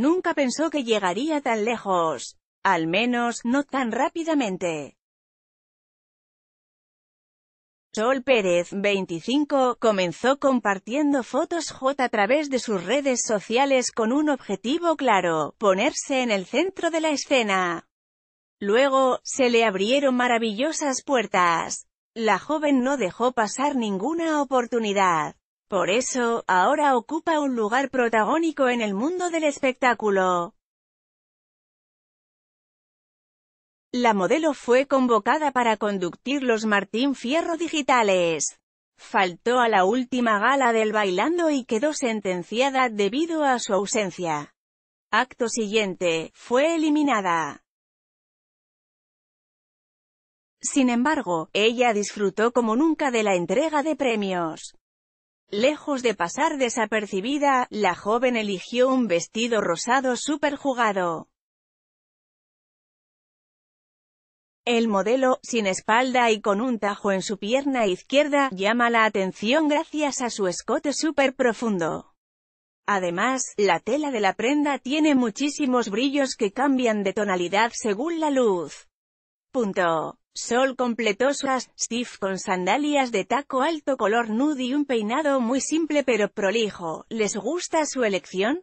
nunca pensó que llegaría tan lejos. Al menos, no tan rápidamente. Sol Pérez, 25, comenzó compartiendo fotos J a través de sus redes sociales con un objetivo claro, ponerse en el centro de la escena. Luego, se le abrieron maravillosas puertas. La joven no dejó pasar ninguna oportunidad. Por eso, ahora ocupa un lugar protagónico en el mundo del espectáculo. La modelo fue convocada para conducir los Martín Fierro digitales. Faltó a la última gala del bailando y quedó sentenciada debido a su ausencia. Acto siguiente, fue eliminada. Sin embargo, ella disfrutó como nunca de la entrega de premios. Lejos de pasar desapercibida, la joven eligió un vestido rosado súper jugado. El modelo, sin espalda y con un tajo en su pierna izquierda, llama la atención gracias a su escote súper profundo. Además, la tela de la prenda tiene muchísimos brillos que cambian de tonalidad según la luz. Punto. Sol completó su Steve con sandalias de taco alto color nude y un peinado muy simple pero prolijo. ¿Les gusta su elección?